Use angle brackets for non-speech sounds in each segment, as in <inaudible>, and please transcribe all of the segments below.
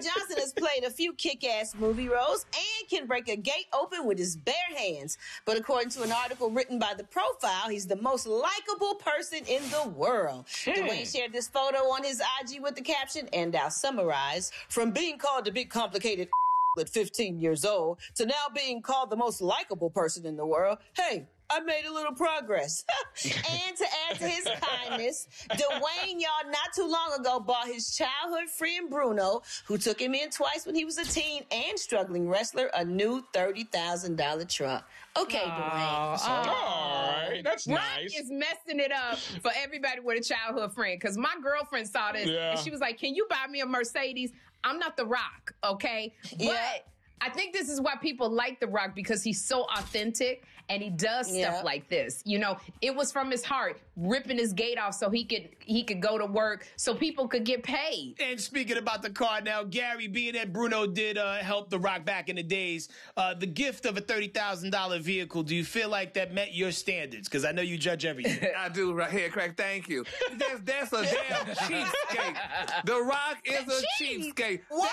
Johnson has played a few kick-ass movie roles and can break a gate open with his bare hands. But according to an article written by The Profile, he's the most likable person in the world. Hmm. Dwayne shared this photo on his IG with the caption, and I'll summarize, from being called a big complicated <laughs> at 15 years old to now being called the most likable person in the world. Hey, I made a little progress. <laughs> and to add to his kindness, Dwayne, y'all, not too long ago bought his childhood friend Bruno, who took him in twice when he was a teen and struggling wrestler, a new $30,000 truck. Okay, Dwayne. All right, that's Rock nice. is messing it up for everybody with a childhood friend. Because my girlfriend saw this Yeah. and she was like, "Can you buy me a Mercedes?" I'm not the Rock, okay? Yeah. But I think this is why people like the Rock because he's so authentic and he does stuff Yeah. like this. You know, it was from his heart, ripping his gate off so he could he could go to work, so people could get paid. And speaking about the car now, Gary, being that Bruno did uh, help The Rock back in the days, uh, the gift of a $30,000 vehicle, do you feel like that met your standards? Because I know you judge everything. <laughs> I do right here, Krack. Thank you. That's, that's a damn <laughs> cheapskate. The Rock is a cheapskate. Why?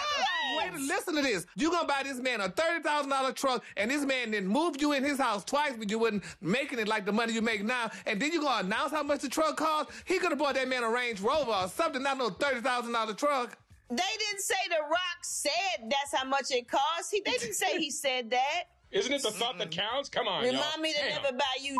Wait, listen to this. You gonna buy this man a thirty thousand dollar truck, and this man then moved you in his house twice, but you wasn't making it like the money you make now, and then you gonna announce how much the truck cost? He could have bought that man a Range Rover or something, not no thirty thousand dollar truck. They didn't say The Rock said that's how much it costs. He, they didn't say he said that. Isn't it the thought that counts? Come on, Remind y'all. me to Damn. never buy you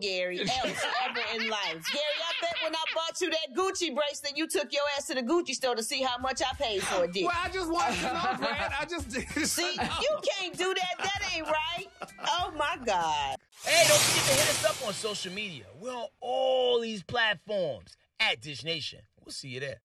Gary else ever in life. Gary, I bet when I bought you that Gucci bracelet, you took your ass to the Gucci store to see how much I paid for it. Did Well, I just wanted to know, Brat. I just <laughs> see? You can't do that. That ain't right. Oh my God. Hey, don't forget to hit us up on social media. We're on all these platforms at Dish Nation. We'll see you there.